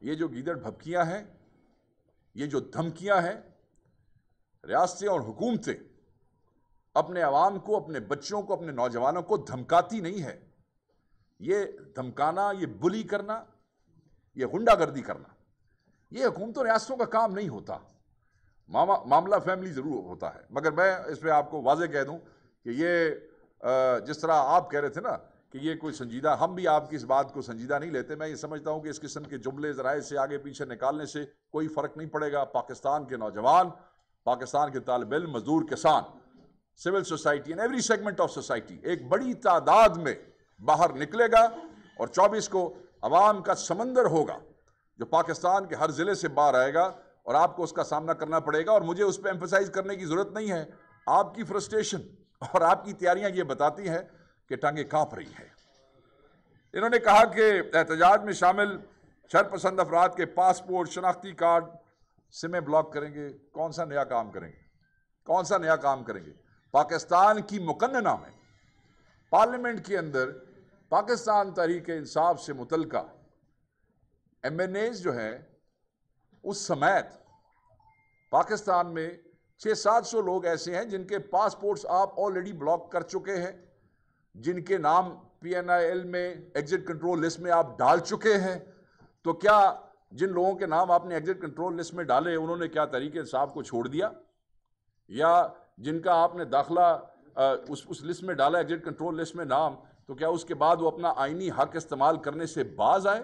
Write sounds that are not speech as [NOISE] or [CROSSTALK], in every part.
یہ جو گیدڑ بھبکیاں ہیں، یہ جو دھمکیاں ہیں، ریاستیں اور حکومتیں اپنے عوام کو، اپنے بچوں کو، اپنے نوجوانوں کو دھمکاتی نہیں ہے یہ دھمکانا، یہ بلی کرنا، یہ غنڈہ گردی کرنا، یہ حکومت و ریاستوں کا کام نہیں ہوتا۔ معاملہ فیملی ضرور ہوتا ہے۔ مگر میں اس پہ آپ کو واضح کہہ دوں کہ یہ جس طرح آپ کہہ رہے تھے نا کہ یہ کوئی سنجیدہ ہم بھی آپ کی اس بات کو سنجیدہ نہیں لیتے۔ میں یہ سمجھتا ہوں کہ اس قسم کے جملے ذرائع سے آگے پیچھے نکالنے سے کوئی فرق نہیں پڑے گا۔ پاکستان کے نوجوان، پاکستان کے طالب علم، مزدور کسان civil society and every segment of society ایک بڑی تعداد میں باہر نکلے گا اور چوبیس کو عوام کا سمندر ہوگا جو پاکستان کے ہر ضلع سے باہر آئے گا اور آپ کو اس کا سامنا کرنا پڑے گا اور مجھے اس پہ ایمفسائز کرنے کی ضرورت نہیں ہے۔ آپ کی فرسٹریشن اور آپ کی تیاریاں یہ بتاتی ہیں کہ ٹانگیں کانپ رہی ہیں۔ انہوں نے کہا کہ احتجاج میں شامل شر پسند افراد کے پاسپورٹ، شناختی کارڈ سمیں بلاک کریں گے۔ کون سا نیا کام کریں گے؟ کون سا نیا کام کریں گے؟ پاکستان کی مقننہ میں پارلیمنٹ کے اندر پاکستان تحریک انصاف سے متعلقہ ایم این ایز جو ہیں، اس سمیت پاکستان میں چھ سات سو لوگ ایسے ہیں جن کے پاسپورٹس آپ آلریڈی بلاک کر چکے ہیں۔ جن کے نام پی این آئی ایل میں ایگزٹ کنٹرول لسٹ میں آپ ڈال چکے ہیں، تو کیا جن لوگوں کے نام آپ نے ایگزٹ کنٹرول لسٹ میں ڈالے، انہوں نے کیا طریقے انصاف کو چھوڑ دیا؟ یا جن کا آپ نے داخلہ اس اس لسٹ میں ڈالا ایگزٹ کنٹرول لسٹ میں نام، تو کیا اس کے بعد وہ اپنا آئینی حق استعمال کرنے سے باز آئے؟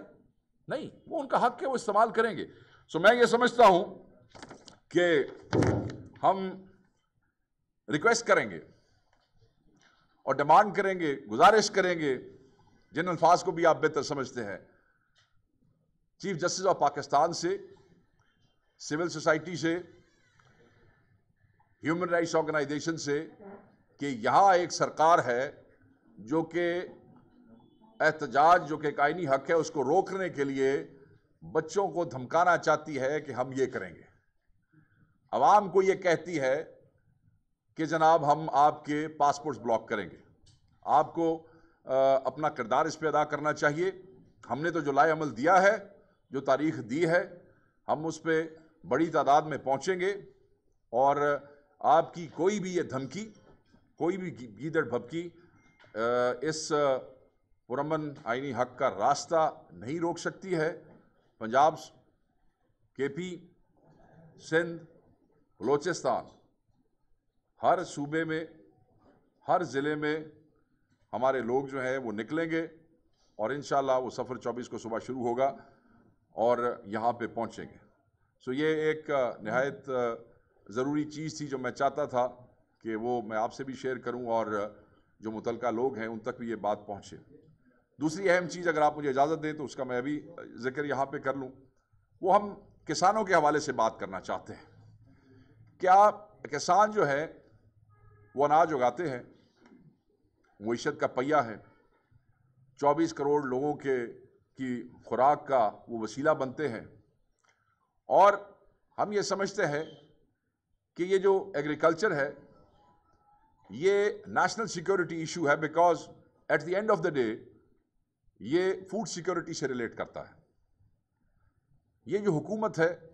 نہیں، وہ ان کا حق ہے، وہ استعمال کریں گے۔ سو میں یہ سمجھتا ہوں کہ ہم ریکویسٹ کریں گے۔ اور ڈیمانڈ کریں گے، گزارش کریں گے۔ جن الفاظ کو بھی آپ بہتر سمجھتے ہیں۔ چیف جسٹس آف پاکستان سے، سول سوسائٹی سے، ہیومن رائٹس آرگنائزیشن سے کہ یہاں ایک سرکار ہے جو کہ احتجاج، جو کہ ایک آئینی حق ہے، اس کو روکنے کے لیے بچوں کو دھمکانا چاہتی ہے کہ ہم یہ کریں گے۔ عوام کو یہ کہتی ہے کہ جناب ہم آپ کے پاسپورٹس بلاک کریں گے۔ آپ کو اپنا کردار اس پہ ادا کرنا چاہیے۔ ہم نے تو جو لائے عمل دیا ہے، جو تاریخ دی ہے، ہم اس پہ بڑی تعداد میں پہنچیں گے۔ اور آپ کی کوئی بھی یہ دھمکی، کوئی بھی گیدڑ بھبکی اس پرمن آئینی حق کا راستہ نہیں روک سکتی ہے۔ پنجاب، کے پی، سندھ، بلوچستان ہر صوبے میں، ہر ضلع میں ہمارے لوگ جو ہیں وہ نکلیں گے اور انشاءاللہ وہ سفر چوبیس کو صبح شروع ہوگا اور یہاں پہ پہنچیں گے۔ سو یہ ایک نہایت ضروری چیز تھی جو میں چاہتا تھا کہ وہ میں آپ سے بھی شیئر کروں اور جو متعلقہ لوگ ہیں ان تک بھی یہ بات پہنچے۔ دوسری اہم چیز اگر آپ مجھے اجازت دیں تو اس کا میں ابھی ذکر یہاں پہ کر لوں۔ وہ ہم کسانوں کے حوالے سے بات کرنا چاہتے ہیں۔ کیا کسان جو ہے وہ اناج اگاتے ہیں۔ معیشت کا پہیہ ہے۔ چوبیس کروڑ لوگوں کے کی خوراک کا وہ وسیلہ بنتے ہیں۔ اور ہم یہ سمجھتے ہیں کہ یہ جو ایگریکلچر ہے، یہ نیشنل سیکورٹی ایشو ہے because at the end of the day یہ فوڈ سیکورٹی سے ریلیٹ کرتا ہے۔ یہ جو حکومت ہے،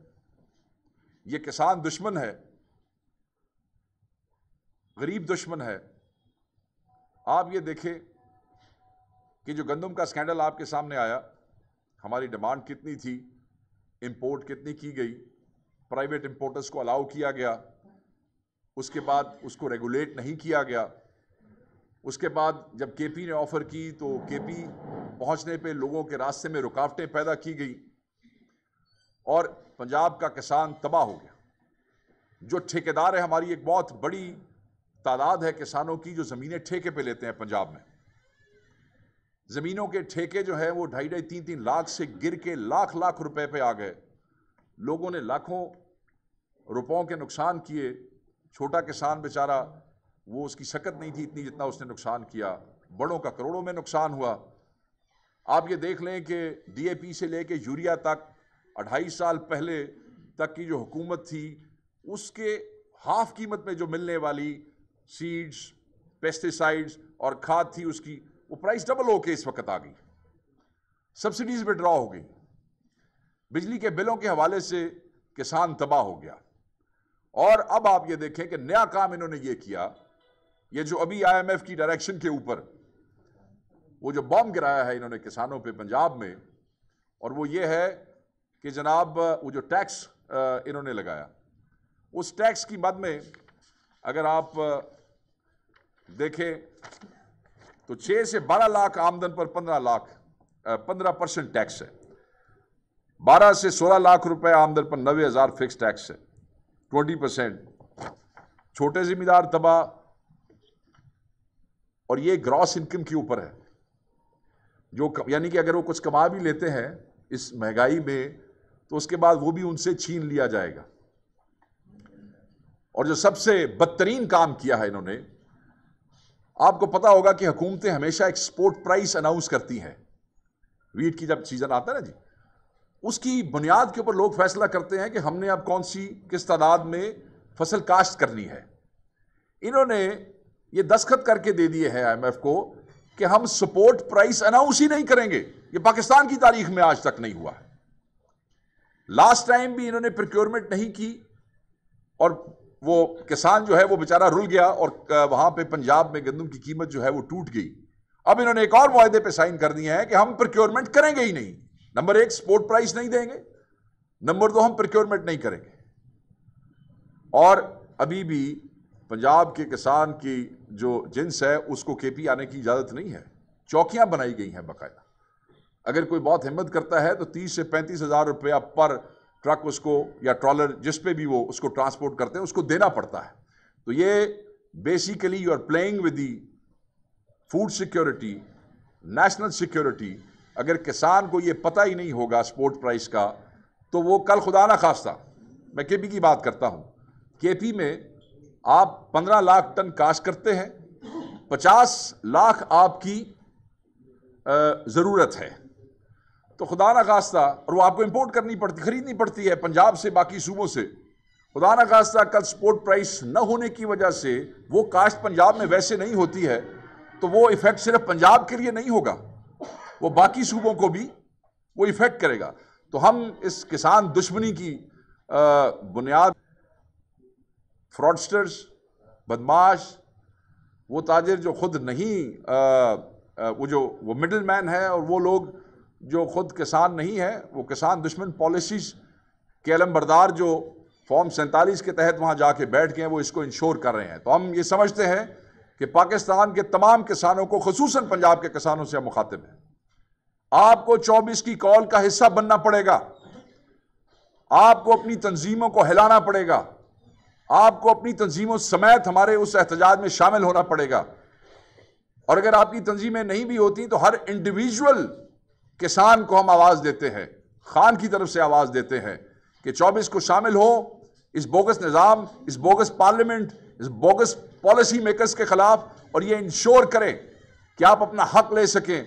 یہ کسان دشمن ہے غریب دشمن ہے۔ آپ یہ دیکھیں کہ جو گندم کا سکینڈل آپ کے سامنے آیا، ہماری ڈیمانڈ کتنی تھی؟ امپورٹ کتنی کی گئی؟ پرائیویٹ امپورٹرز کو الاؤ کیا گیا؟ اس کے بعد اس کو ریگولیٹ نہیں کیا گیا۔ اس کے بعد جب کے پی نے آفر کی تو کے پی پہنچنے پہ لوگوں کے راستے میں رکاوٹیں پیدا کی گئی اور پنجاب کا کسان تباہ ہو گیا۔ جو ٹھیکیدار ہے، ہماری ایک بہت بڑی تعداد ہے کسانوں کی جو زمینیں ٹھیکے پہ لیتے ہیں پنجاب میں۔ زمینوں کے ٹھیکے جو ہیں وہ ڈھائی ڈھائی تین تین لاکھ سے گر کے لاکھ لاکھ روپے پہ آ گئے۔ لوگوں نے لاکھوں روپوں کے نقصان کیے۔ چھوٹا کسان بیچارہ وہ اس کی شکت نہیں تھی اتنی جتنا اس نے نقصان کیا۔ بڑوں کا کروڑوں میں نقصان ہوا۔ آپ یہ دیکھ لیں کہ ڈی اے پی سے لے کے یوریا تک اڑھائی سال پہلے تک کی جو حکومت تھی، اس کے ہاف قیمت میں جو ملنے والی سیڈز پیسٹیسائڈز اور کھاد تھی اس کی، وہ پرائز ڈبل ہو کے اس وقت آ گئی۔ سبسڈیز پہ ڈرا ہو گئی۔ بجلی کے بلوں کے حوالے سے کسان تباہ ہو گیا۔ اور اب آپ یہ دیکھیں کہ نیا کام انہوں نے یہ کیا، یہ جو ابھی آئی ایم ایف کی ڈائریکشن کے اوپر وہ جو بام گرایا ہے انہوں نے کسانوں پہ پنجاب میں، اور وہ یہ ہے کہ جناب وہ جو ٹیکس انہوں نے لگایا۔ اس ٹیکس کی مد میں اگر آپ دیکھیں تو چھ سے بارہ لاکھ آمدن پر پندرہ لاکھ پندرہ پرسنٹ ٹیکس ہے۔ بارہ سے سولہ لاکھ روپے آمدن پر نوے ہزار فکس ٹیکس ہے۔ ٹوینٹی پرسینٹ چھوٹے ذمہ دار تباہ اور یہ گراس انکم کے اوپر ہے۔ جو یعنی کہ اگر وہ کچھ کما بھی لیتے ہیں اس مہنگائی میں تو اس کے بعد وہ بھی ان سے چھین لیا جائے گا۔ اور جو سب سے بدترین کام کیا ہے انہوں نے، آپ کو پتا ہوگا کہ حکومتیں ہمیشہ ایکسپورٹ پرائس اناؤنس کرتی ہیں۔ ویٹ کی جب سیزن آتا ہے نا جی اس کی بنیاد کے اوپر لوگ فیصلہ کرتے ہیں کہ ہم نے اب کون سی، کس تعداد میں فصل کاشت کرنی ہے۔ انہوں نے یہ دستخط کر کے دے دیے ہیں آئی ایم ایف کو کہ ہم سپورٹ پرائس اناؤنس ہی نہیں کریں گے۔ یہ پاکستان کی تاریخ میں آج تک نہیں ہوا ہے۔ لاسٹ ٹائم بھی انہوں نے پریکیورمنٹ نہیں کی اور وہ کسان جو ہے وہ بیچارہ رل گیا اور وہاں پہ پنجاب میں گندم کی قیمت جو ہے وہ ٹوٹ گئی۔ اب انہوں نے ایک اور معاہدے پہ سائن کر دیے ہیں کہ ہم پریکیورمنٹ کریں گے ہی نہیں۔ نمبر ایک سپورٹ پرائس نہیں دیں گے۔ نمبر دو، ہم پریکیورمنٹ نہیں کریں گے۔ اور ابھی بھی پنجاب کے کسان کی جو جنس ہے، اس کو کے پی آنے کی اجازت نہیں ہے۔ چوکیاں بنائی گئی ہیں باقاعدہ۔ اگر کوئی بہت ہمت کرتا ہے تو تیس سے پینتیس ہزار روپیہ پر ٹرک اس کو یا ٹرالر جس پہ بھی وہ اس کو ٹرانسپورٹ کرتے ہیں، اس کو دینا پڑتا ہے۔ تو یہ basically you are playing with the food security national security اگر کسان کو یہ پتہ ہی نہیں ہوگا سپورٹ پرائس کا، تو وہ کل خدا نہ خواستہ، میں کے پی کی بات کرتا ہوں۔ کے پی میں آپ پندرہ لاکھ ٹن کاش کرتے ہیں، پچاس لاکھ آپ کی ضرورت ہے۔ تو خدا نہ خواستہ اور وہ آپ کو امپورٹ کرنی پڑتی، خریدنی پڑتی ہے پنجاب سے، باقی صوبوں سے۔ خدا نہ خواستہ کل سپورٹ پرائس نہ ہونے کی وجہ سے وہ کاشت پنجاب میں ویسے نہیں ہوتی ہے، تو وہ ایفیکٹ صرف پنجاب کے لیے نہیں ہوگا، وہ باقی صوبوں کو بھی وہ ایفیکٹ کرے گا۔ تو ہم اس کسان دشمنی کی بنیاد فراڈسٹرز بدماش، وہ تاجر جو خود نہیں وہ جو، وہ مڈل مین ہے اور وہ لوگ جو خود کسان نہیں ہے، وہ کسان دشمن پالیسیز کے علم بردار جو فارم سینتالیس کے تحت وہاں جا کے بیٹھ گئے وہ اس کو انشور کر رہے ہیں۔ تو ہم یہ سمجھتے ہیں کہ پاکستان کے تمام کسانوں کو، خصوصاً پنجاب کے کسانوں سے ہم مخاطب ہیں۔ آپ کو چوبیس کی کال کا حصہ بننا پڑے گا۔ آپ کو اپنی تنظیموں کو ہلانا پڑے گا۔ آپ کو اپنی تنظیموں سمیت ہمارے اس احتجاج میں شامل ہونا پڑے گا۔ اور اگر آپ کی تنظیمیں نہیں بھی ہوتی تو ہر انڈیویجول کسان کو ہم آواز دیتے ہیں، خان کی طرف سے آواز دیتے ہیں کہ چوبیس کو شامل ہو اس بوگس نظام، اس بوگس پارلیمنٹ، اس بوگس پالیسی میکرز کے خلاف اور یہ انشور کریں کہ آپ اپنا حق لے سکیں۔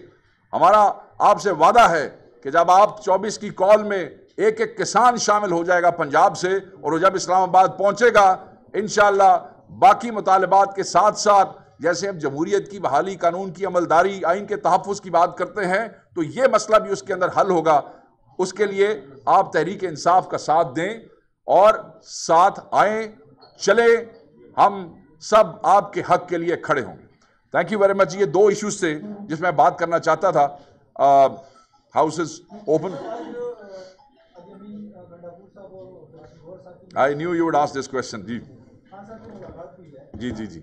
ہمارا آپ سے وعدہ ہے کہ جب آپ چوبیس کی کال میں ایک ایک کسان شامل ہو جائے گا پنجاب سے اور وہ جب اسلام آباد پہنچے گا، انشاءاللہ باقی مطالبات کے ساتھ ساتھ جیسے ہم جمہوریت کی بحالی، قانون کی عملداری، آئین کے تحفظ کی بات کرتے ہیں تو یہ مسئلہ بھی اس کے اندر حل ہوگا۔ اس کے لیے آپ تحریک انصاف کا ساتھ دیں اور ساتھ آئیں چلے ہم سب آپ کے حق کے لیے کھڑے ہوں۔ گے تھینک یو ویری مچ یہ دو ایشوز تھے جس میں بات کرنا چاہتا تھا۔ House open I knew you would ask this question جی۔ جی جی جی۔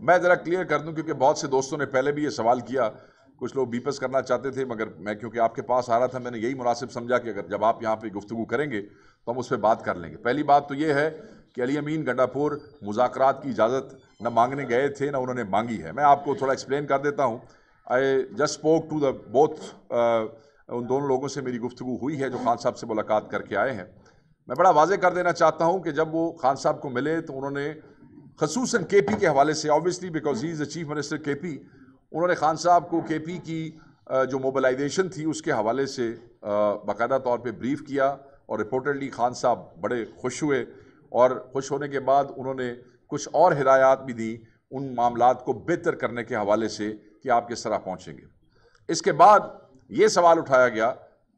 میں ذرا کلیئر کر دوں، کیونکہ بہت سے دوستوں نے پہلے بھی یہ سوال کیا۔ کچھ لوگ بیپس کرنا چاہتے تھے، مگر میں کیونکہ آپ کے پاس آ رہا تھا، میں نے یہی مناسب سمجھا کہ اگر جب آپ یہاں پہ گفتگو کریں گے، تو ہم اس پہ بات کر لیں گے۔ پہلی بات تو یہ ہے کہ علی امین گنڈا پور مذاکرات کی اجازت نہ مانگنے گئے تھے، نہ انہوں نے مانگی ہے۔ میں آپ کو تھوڑا ایکسپلین کر دیتا ہوں۔ I just spoke to the both ان دونوں لوگوں سے میری گفتگو ہوئی ہے جو خان صاحب سے ملاقات کر کے آئے ہیں۔ میں بڑا واضح کر دینا چاہتا ہوں کہ جب وہ خان صاحب کو ملے تو انہوں نے خصوصاً کے پی کے حوالے سے obviously because he is a chief minister K P, انہوں نے خان صاحب کو کے پی کی جو موبلائزیشن تھی اس کے حوالے سے باقاعدہ طور پہ بریف کیا اور رپورٹڈلی خان صاحب بڑے خوش ہوئے اور خوش ہونے کے بعد انہوں نے کچھ اور ہدایات بھی دی ان معاملات کو بہتر کرنے کے حوالے سے کہ آپ کس طرح پہنچیں گے۔ اس کے بعد یہ سوال اٹھایا گیا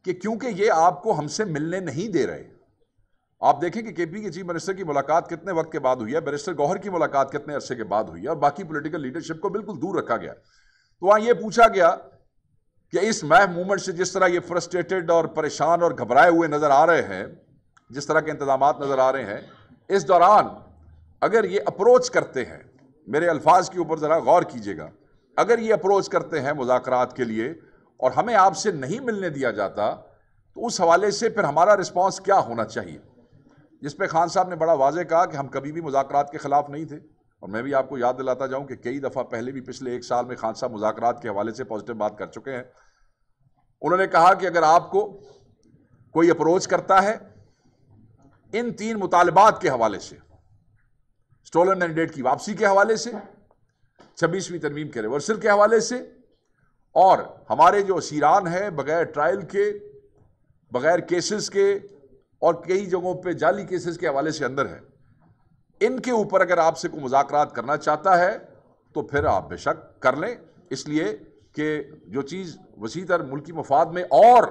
کہ کیونکہ یہ آپ کو ہم سے ملنے نہیں دے رہے، آپ دیکھیں کہ کے پی کے چیف منسٹر کی ملاقات کتنے وقت کے بعد ہوئی ہے، بیرسٹر گوہر کی ملاقات کتنے عرصے کے بعد ہوئی ہے اور باقی پولیٹیکل لیڈرشپ کو بالکل دور رکھا گیا۔ تو وہاں یہ پوچھا گیا کہ اس مہ مومنٹ سے جس طرح یہ فرسٹریٹڈ اور پریشان اور گھبرائے ہوئے نظر آ رہے ہیں، جس طرح کے انتظامات نظر آ رہے ہیں، اس دوران اگر یہ اپروچ کرتے ہیں، میرے الفاظ کے اوپر ذرا غور کیجیے گا، اگر یہ اپروچ کرتے ہیں مذاکرات کے لیے اور ہمیں آپ سے نہیں ملنے دیا جاتا، تو اس حوالے سے پھر ہمارا رسپانس کیا ہونا چاہیے؟ جس پہ خان صاحب نے بڑا واضح کہا کہ ہم کبھی بھی مذاکرات کے خلاف نہیں تھے۔ اور میں بھی آپ کو یاد دلاتا جاؤں کہ کئی دفعہ پہلے بھی پچھلے ایک سال میں خان صاحب مذاکرات کے حوالے سے پازیٹیو بات کر چکے ہیں۔ انہوں نے کہا کہ اگر آپ کو کوئی اپروچ کرتا ہے ان تین مطالبات کے حوالے سے سٹولن مینڈیٹ کی واپسی کے حوالے سے، چھبیسویں ترمیم کے ریورسل کے حوالے سے اور ہمارے جو سیران ہے بغیر ٹرائل کے، بغیر کیسز کے اور کئی جگہوں پہ جعلی کیسز کے حوالے سے اندر ہے ان کے اوپر اگر آپ سے کوئی مذاکرات کرنا چاہتا ہے تو پھر آپ بے شک کر لیں۔ اس لیے کہ جو چیز وسیع تر ملکی مفاد میں اور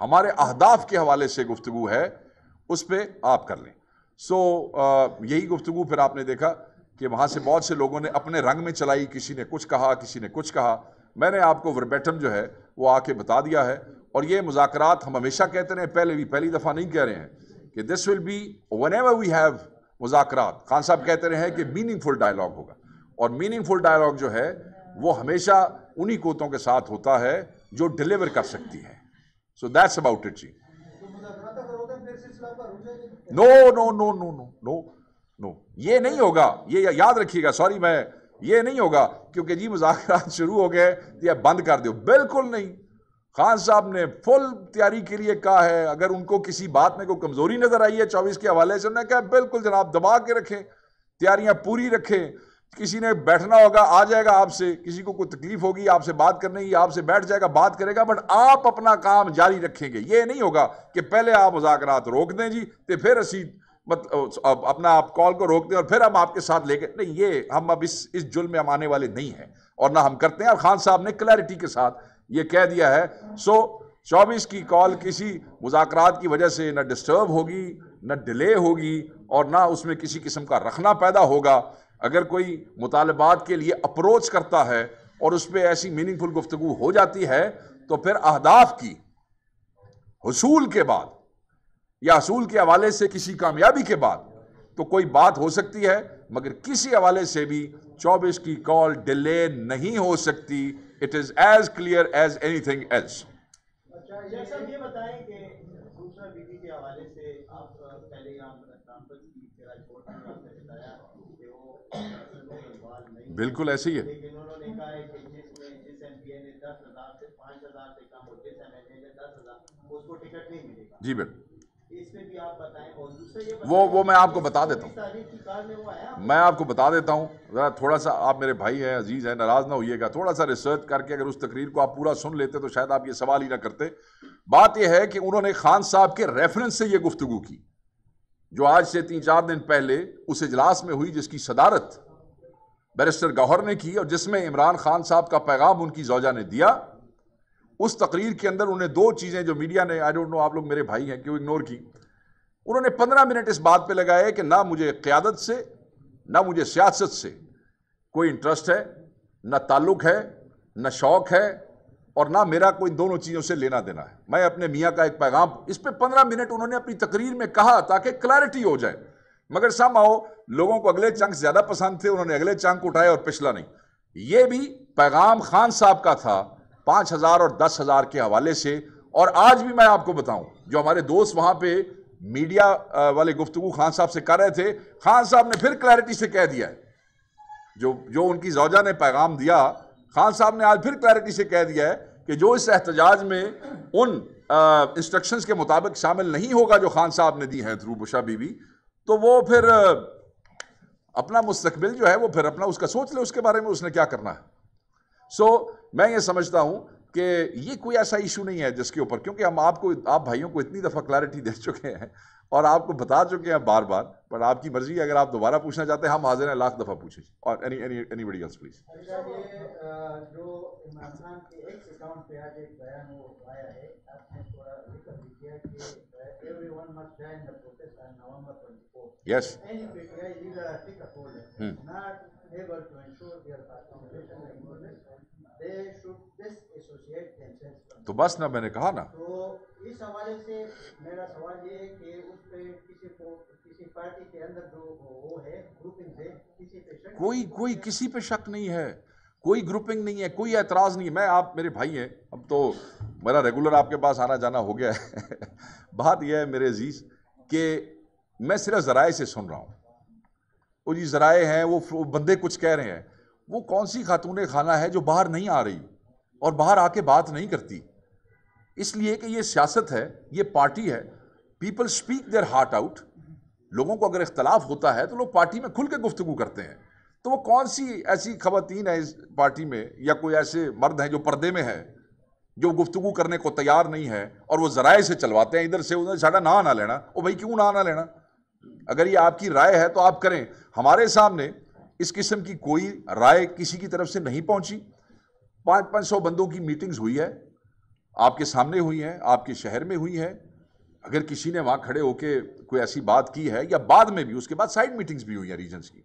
ہمارے اہداف کے حوالے سے گفتگو ہے، اس پہ آپ کر لیں۔ سو یہی گفتگو پھر آپ نے دیکھا کہ وہاں سے بہت سے لوگوں نے اپنے رنگ میں چلائی، کسی نے کچھ کہا، کسی نے کچھ کہا۔ میں نے آپ کو وربیٹم جو ہے وہ آ کے بتا دیا ہے اور یہ مذاکرات ہم ہمیشہ کہتے رہے ہیں، پہلے بھی پہلی دفعہ نہیں کہہ رہے ہیں کہ this will be one ever we have مذاکرات۔ خان صاحب کہتے رہے ہیں کہ میننگ فل ڈائلاگ ہوگا۔ اور میننگ فل ڈائلاگ جو ہے وہ ہمیشہ انہی کوتوں کے ساتھ ہوتا ہے جو ڈلیور کر سکتی ہے so that's about it G. No no no no no no no یہ نہیں ہوگا۔ یہ یاد رکھیے گا۔ سوری میں یہ نہیں ہوگا کیونکہ جی مذاکرات شروع ہو گئے تو یہ بند کر دو بالکل نہیں۔ خان صاحب نے فل تیاری کے لیے کہا ہے۔ اگر ان کو کسی بات میں کوئی کمزوری نظر آئی ہے چوبیس کے حوالے سے انہوں نے کہا بالکل جناب، دبا کے رکھیں، تیاریاں پوری رکھیں۔ کسی نے بیٹھنا ہوگا، آ جائے گا آپ سے۔ کسی کو کوئی تکلیف ہوگی، آپ سے بات کرنے کی آپ سے بیٹھ جائے گا، بات کرے گا۔ بٹ آپ اپنا کام جاری رکھیں گے۔ یہ نہیں ہوگا کہ پہلے آپ مذاکرات روک دیں جی تو پھر اسی اپنا آپ کال کو روک دیں اور پھر ہم آپ کے ساتھ لے کے نہیں، یہ ہم اب اس اس جل میں ہم آنے والے نہیں ہیں اور نہ ہم کرتے ہیں۔ اور خان صاحب نے کلیئرٹی کے ساتھ یہ کہہ دیا ہے۔ سو چوبیس کی کال کسی مذاکرات کی وجہ سے نہ ڈسٹرب ہوگی، نہ ڈیلے ہوگی اور نہ اس میں کسی قسم کا رکھنا پیدا ہوگا۔ اگر کوئی مطالبات کے لیے اپروچ کرتا ہے اور اس پہ ایسی میننگ فل گفتگو ہو جاتی ہے تو پھر اہداف کی، حصول کے بعد یا حصول کے حوالے سے کسی کامیابی کے بعد تو کوئی بات ہو سکتی ہے مگر کسی حوالے سے بھی چوبیس کی کال ڈیلے نہیں ہو سکتی۔ It is as clear as anything else بالکل ایسے ہی ہے۔ جی بالکل۔ وہ وہ میں آپ کو بتا دیتا ہوں۔ میں آپ کو بتا دیتا ہوں۔ ذرا تھوڑا سا آپ میرے بھائی ہیں عزیز ہیں ناراض نہ ہوئیے گا۔ تھوڑا سا ریسرچ کر کے اگر اس تقریر کو آپ پورا سن لیتے تو شاید آپ یہ سوال ہی نہ کرتے۔ بات یہ ہے کہ انہوں نے خان صاحب کے ریفرنس سے یہ گفتگو کی جو آج سے تین چار دن پہلے اس اجلاس میں ہوئی جس کی صدارت بیرسٹر گوہر نے کی اور جس میں عمران خان صاحب کا پیغام ان کی زوجہ نے دیا۔ اس تقریر کے اندر انہیں دو چیزیں جو میڈیا نے آئی ڈونٹ نو آپ لوگ میرے بھائی ہیں کیوں اگنور کی؟ انہوں نے پندرہ منٹ اس بات پہ لگائے کہ نہ مجھے قیادت سے، نہ مجھے سیاست سے کوئی انٹرسٹ ہے، نہ تعلق ہے، نہ شوق ہے اور نہ میرا کوئی دونوں چیزوں سے لینا دینا ہے۔ میں اپنے میاں کا ایک پیغام اس پہ پندرہ منٹ انہوں نے اپنی تقریر میں کہا تاکہ کلیرٹی ہو جائے۔ مگر سم آؤ، لوگوں کو اگلے چنک زیادہ پسند تھے، انہوں نے اگلے چنک اٹھائے اور پچھلا نہیں۔ یہ بھی پیغام خان صاحب کا تھا، پانچ ہزار اور دس ہزار کے حوالے سے۔ اور آج بھی میں آپ کو بتاؤں، جو ہمارے دوست وہاں پہ میڈیا والے گفتگو خان صاحب سے کر رہے تھے۔ خان صاحب نے پھر کلیرٹی سے کہہ دیا ہے۔ جو جو ان کی زوجہ نے پیغام دیا، خان صاحب نے آج پھر کلیرٹی سے کہہ دیا ہے کہ جو اس احتجاج میں ان انسٹرکشنز کے مطابق شامل نہیں ہوگا جو خان صاحب نے دی ہیں تھرو بشا بی بی تو وہ پھر اپنا مستقبل جو ہے وہ پھر اپنا، اس کا سوچ لے، اس کے بارے میں اس نے کیا کرنا ہے۔ سو میں یہ سمجھتا ہوں کہ یہ کوئی ایسا ایشو نہیں ہے جس کے اوپر کیونکہ ہم آپ کو آپ بھائیوں کو اتنی دفعہ کلیرٹی [LAUGHS] دے چکے ہیں اور آپ کو بتا چکے ہیں بار بار پر آپ کی مرضی ہے اگر آپ دوبارہ پوچھنا چاہتے ہیں ہم حاضر ہیں لاکھ دفعہ پوچھیں اور اینی اینی اینی بڑی ایلس پلیز جو عمران خان کے ایکس اکاؤنٹ پہ آج ایک بیان وہ آیا ہے آپ نے تھوڑا ذکر بھی کیا کہ everyone must die in the process on November 24 yes any تو بس نہ میں نے کہا نا۔ تو اس حوالے سے میرا سوال یہ ہے کہ اس پہ کسی کو کسی پارٹی کے اندر جو وہ ہے گروپنگ ہے کسی پہ شک کوئی کوئی کسی پہ شک نہیں ہے۔ کوئی گروپنگ نہیں ہے کوئی اعتراض نہیں ہے۔ میں آپ میرے بھائی ہیں۔ اب تو میرا ریگولر آپ کے پاس آنا جانا ہو گیا ہے۔ [LAUGHS] بات یہ ہے میرے عزیز کہ میں صرف ذرائع سے سن رہا ہوں۔ وہ جی ذرائع ہیں وہ بندے کچھ کہہ رہے ہیں۔ وہ کون سی خاتون خانہ ہے جو باہر نہیں آ رہی؟ اور باہر آ کے بات نہیں کرتی۔ اس لیے کہ یہ سیاست ہے، یہ پارٹی ہے۔ People speak their heart out لوگوں کو اگر اختلاف ہوتا ہے تو لوگ پارٹی میں کھل کے گفتگو کرتے ہیں۔ تو وہ کون سی ایسی خواتین ہے اس پارٹی میں یا کوئی ایسے مرد ہیں جو پردے میں ہے جو گفتگو کرنے کو تیار نہیں ہے اور وہ ذرائع سے چلواتے ہیں، ادھر سے ادھر، ساڈا نہ نہ لینا۔ او بھائی، کیوں نہ نہ لینا؟ اگر یہ آپ کی رائے ہے تو آپ کریں۔ ہمارے سامنے اس قسم کی کوئی رائے کسی کی طرف سے نہیں پہنچی۔ پانچ پانچ سو بندوں کی میٹنگز ہوئی ہے آپ کے سامنے ہوئی ہیں، آپ کے شہر میں ہوئی ہے اگر کسی نے وہاں کھڑے ہو کے کوئی ایسی بات کی ہے یا بعد میں بھی، اس کے بعد سائڈ میٹنگز بھی ہوئی ہیں ریجنس کی۔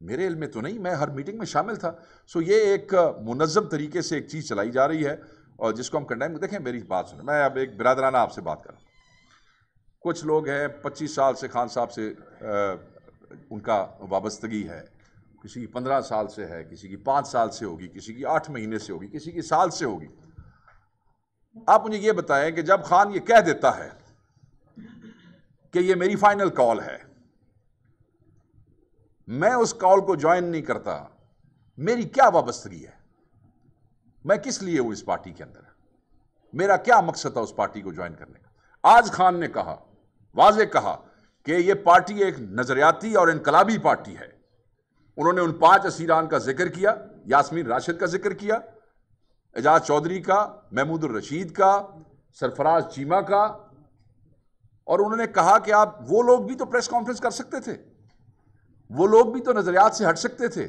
میرے علم میں تو نہیں، میں ہر میٹنگ میں شامل تھا۔ سو یہ ایک منظم طریقے سے ایک چیز چلائی جا رہی ہے اور جس کو ہم کنڈیم دیکھیں میری بات سنیں۔ میں اب ایک برادرانہ آپ سے بات کر رہا ہوں۔ کچھ لوگ ہیں، پچیس سال سے خان صاحب سے ان کا وابستگی ہے۔ کسی کی پندرہ سال سے ہے، کسی کی پانچ سال سے ہوگی، کسی کی آٹھ مہینے سے ہوگی، کسی کی سال سے ہوگی۔ آپ مجھے یہ بتائیں کہ جب خان یہ کہہ دیتا ہے کہ یہ میری فائنل کال ہے، میں اس کال کو جوائن نہیں کرتا، میری کیا وابستگی ہے؟ میں کس لیے ہوں اس پارٹی کے اندر؟ میرا کیا مقصد تھا اس پارٹی کو جوائن کرنے کا؟ آج خان نے کہا، واضح کہا کہ یہ پارٹی ایک نظریاتی اور انقلابی پارٹی ہے۔ انہوں نے ان پانچ اسیران کا ذکر کیا، یاسمین راشد کا ذکر کیا اعجاز چودھری کا، محمود الرشید کا، سرفراز چیمہ کا، اور انہوں نے کہا کہ آپ وہ لوگ بھی تو پریس کانفرنس کر سکتے تھے، وہ لوگ بھی تو نظریات سے ہٹ سکتے تھے،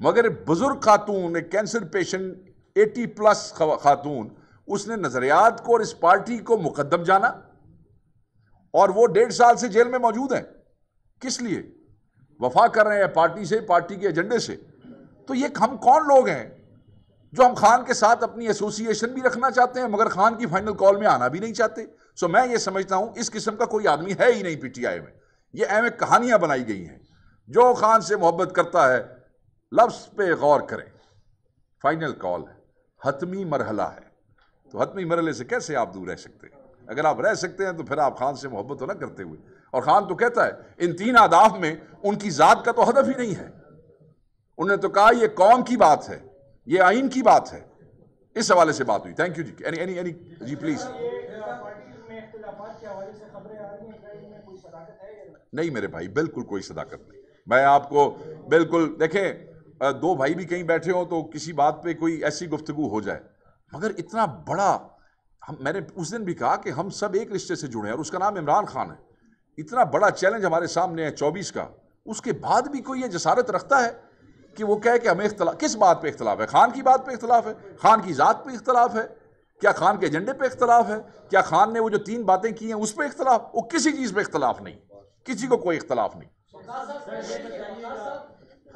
مگر بزرگ خاتون، ایک کینسر پیشنٹ ایٹی پلس خاتون، اس نے نظریات کو اور اس پارٹی کو مقدم جانا، اور وہ ڈیڑھ سال سے جیل میں موجود ہیں، کس لیے؟ وفا کر رہے ہیں پارٹی سے، پارٹی کے ایجنڈے سے۔ تو یہ ہم کون لوگ ہیں جو ہم خان کے ساتھ اپنی ایسوسیشن بھی رکھنا چاہتے ہیں، مگر خان کی فائنل کال میں آنا بھی نہیں چاہتے؟ سو میں یہ سمجھتا ہوں اس قسم کا کوئی آدمی ہے ہی نہیں پی ٹی آئی میں۔ یہ اہم کہانیاں بنائی گئی ہیں۔ جو خان سے محبت کرتا ہے، لفظ پہ غور کریں۔ فائنل کال ہے۔ حتمی مرحلہ ہے۔ تو حتمی مرحلے سے کیسے آپ دور رہ سکتے ہیں؟ اگر آپ رہ سکتے ہیں تو پھر آپ خان سے محبت تو نہ کرتے ہوئے۔ اور خان تو کہتا ہے، ان تین آداف میں ان کی ذات کا تو ہدف ہی نہیں ہے۔ انہوں نے تو کہا، یہ قوم کی بات ہے؟ یہ آئین کی بات ہے۔ اس حوالے سے بات ہوئی۔ تھینک یو جی۔ اینی اینی اینی جی پلیز نہیں میرے بھائی، بالکل کوئی صداقت نہیں۔ میں آپ کو بالکل، دیکھیں، دو بھائی بھی کہیں بیٹھے ہوں تو کسی بات پہ کوئی ایسی گفتگو ہو جائے۔ مگر اتنا بڑا، ہم میں نے اس دن بھی کہا کہ ہم سب ایک رشتے سے جڑے ہیں اور اس کا نام عمران خان ہے۔ اتنا بڑا چیلنج ہمارے سامنے ہے چوبیس کا۔ اس کے بعد بھی کوئی یہ جسارت رکھتا ہے کہ وہ کہے کہ ہمیں اختلاف، کس بات پہ اختلاف ہے؟ خان کی بات پہ اختلاف ہے؟ خان کی ذات پہ اختلاف ہے؟ کیا خان کے ایجنڈے پہ اختلاف ہے؟ کیا خان نے وہ جو تین باتیں کی ہیں اس پہ اختلاف؟ وہ کسی چیز پہ اختلاف نہیں۔ کسی کو کوئی اختلاف نہیں۔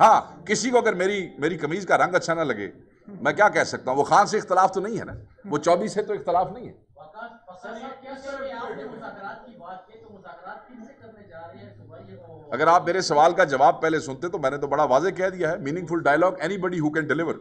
ہاں کسی کو اگر میری میری کمیز کا رنگ اچھا نہ لگے، میں کیا کہہ سکتا ہوں؟ وہ خان سے اختلاف تو نہیں ہے نا۔ وہ چوبیس ہے تو اختلاف نہیں ہے۔ اگر آپ میرے سوال کا جواب پہلے سنتے تو میں نے تو بڑا واضح کہہ دیا ہے meaningful dialogue anybody who can deliver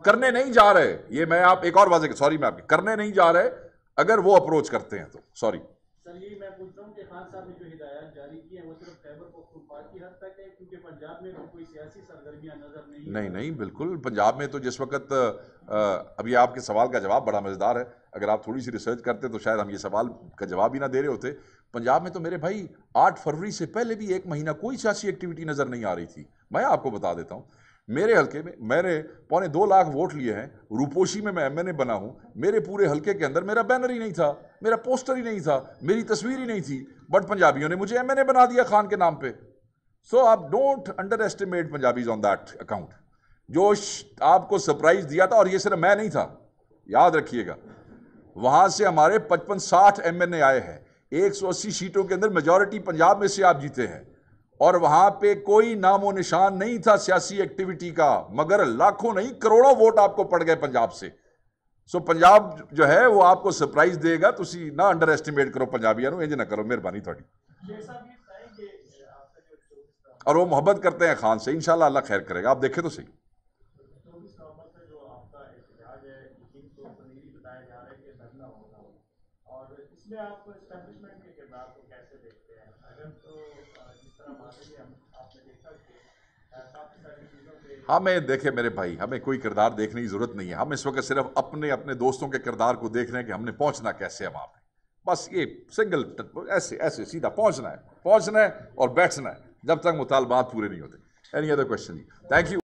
کرنے نہیں جا رہے یہ میں آپ ایک اور واضح سوری میں آپ کی کرنے نہیں جا رہے اگر وہ اپروچ کرتے ہیں تو سوری سر یہ میں پوچھتا ہوں کہ خان صاحب نے جو ہدایات جاری کی ہیں وہ صرف خیبر پختونخوا کی حد تک ہے کیونکہ پنجاب میں تو کوئی سیاسی سرگرمیاں نظر نہیں نہیں نہیں، بالکل۔ پنجاب میں تو جس وقت ابھی آپ کے سوال کا جواب بڑا مزیدار ہے۔ اگر آپ تھوڑی سی ریسرچ کرتے تو شاید ہم یہ سوال کا جواب ہی نہ دے رہے ہوتے۔ پنجاب میں تو میرے بھائی، آٹھ فروری سے پہلے بھی ایک مہینہ کوئی سیاسی ایکٹیویٹی نظر نہیں آ رہی تھی۔ میں آپ کو بتا دیتا ہوں، میرے حلقے میں میں نے پونے دو لاکھ ووٹ لیے ہیں۔ روپوشی میں میں ایم این اے بنا ہوں۔ میرے پورے حلقے کے اندر میرا بینر ہی نہیں تھا، میرا پوسٹر ہی نہیں تھا، میری تصویر ہی نہیں تھی۔ بٹ پنجابیوں نے مجھے ایم این اے بنا دیا خان کے نام پہ۔ سو آپ don't underestimate Punjabis on that account جو آپ کو سرپرائز دیا تھا اور یہ صرف میں نہیں تھا. یاد رکھیے گا. وہاں سے ہمارے پچپن ساٹھ ایم این اے آئے ہیں. ایک سو اسی سیٹوں کے اندر میجورٹی پنجاب میں سے آپ جیتے ہیں. اور وہاں پہ کوئی نام و نشان نہیں تھا سیاسی ایکٹیویٹی کا مگر لاکھوں نہیں کروڑوں ووٹ آپ کو پڑ گئے پنجاب سے. سو so, پنجاب جو ہے وہ آپ کو سرپرائز دے گا. تسی نہ انڈر ایسٹیمیٹ کرو پنجابیاں انج نہ کرو مہربانی تھوڑی. جی اور وہ محبت کرتے ہیں خان سے، انشاءاللہ اللہ خیر کرے گا۔ آپ دیکھیں تو صحیح۔ ہمیں دیکھیں میرے بھائی، ہمیں کوئی کردار دیکھنے کی ضرورت نہیں ہے۔ ہم اس وقت صرف اپنے اپنے دوستوں کے کردار کو دیکھ رہے ہیں کہ ہم نے پہنچنا کیسے ہے وہاں پہ بس یہ سنگل ایسے ایسے، سیدھا پہنچنا ہے۔ پہنچنا ہے اور بیٹھنا ہے۔ جب تک مطالبات پورے نہیں ہوتے. Any other question thank you